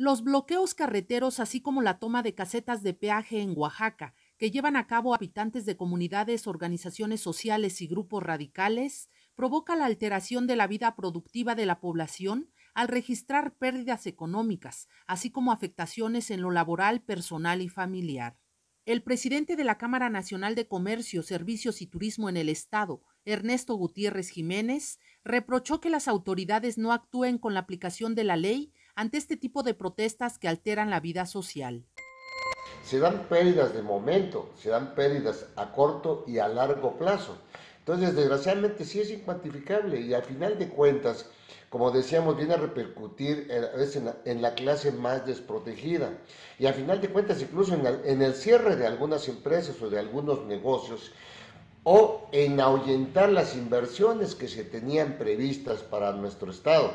Los bloqueos carreteros, así como la toma de casetas de peaje en Oaxaca, que llevan a cabo habitantes de comunidades, organizaciones sociales y grupos radicales, provoca la alteración de la vida productiva de la población al registrar pérdidas económicas, así como afectaciones en lo laboral, personal y familiar. El presidente de la Cámara Nacional de Comercio, Servicios y Turismo en el Estado, Ernesto Gutiérrez Jiménez, reprochó que las autoridades no actúen con la aplicación de la ley ante este tipo de protestas que alteran la vida social. Se dan pérdidas de momento, se dan pérdidas a corto y a largo plazo. Entonces, desgraciadamente sí es incuantificable y al final de cuentas, como decíamos, viene a repercutir veces en la, clase más desprotegida. Y al final de cuentas, incluso en el cierre de algunas empresas o de algunos negocios, o en ahuyentar las inversiones que se tenían previstas para nuestro Estado.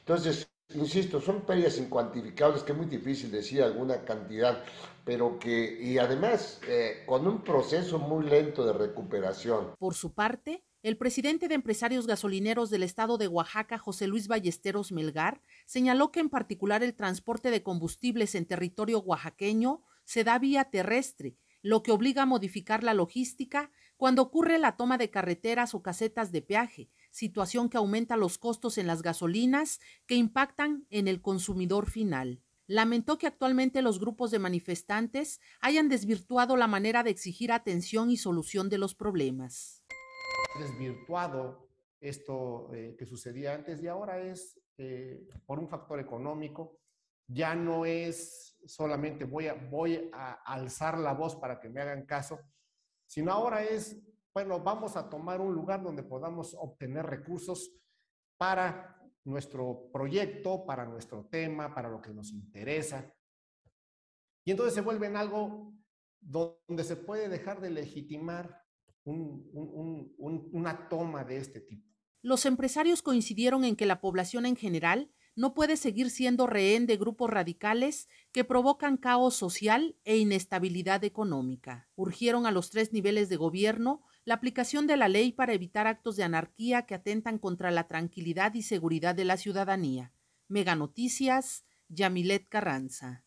Entonces, insisto, son pérdidas incuantificables que es muy difícil decir alguna cantidad, pero que, y además, eh, con un proceso muy lento de recuperación. Por su parte, el presidente de empresarios gasolineros del estado de Oaxaca, José Luis Ballesteros Melgar, señaló que en particular el transporte de combustibles en territorio oaxaqueño se da vía terrestre, lo que obliga a modificar la logística cuando ocurre la toma de carreteras o casetas de peaje, situación que aumenta los costos en las gasolinas que impactan en el consumidor final. Lamentó que actualmente los grupos de manifestantes hayan desvirtuado la manera de exigir atención y solución de los problemas. Desvirtuado esto eh, que sucedía antes y ahora es eh, por un factor económico. Ya no es solamente voy a, voy a alzar la voz para que me hagan caso, sino ahora es bueno, vamos a tomar un lugar donde podamos obtener recursos para nuestro proyecto, para nuestro tema, para lo que nos interesa. Y entonces se vuelve en algo donde se puede dejar de legitimar una toma de este tipo. Los empresarios coincidieron en que la población en general no puede seguir siendo rehén de grupos radicales que provocan caos social e inestabilidad económica. Urgieron a los tres niveles de gobierno la aplicación de la ley para evitar actos de anarquía que atentan contra la tranquilidad y seguridad de la ciudadanía. Mega Noticias, Yamilet Carranza.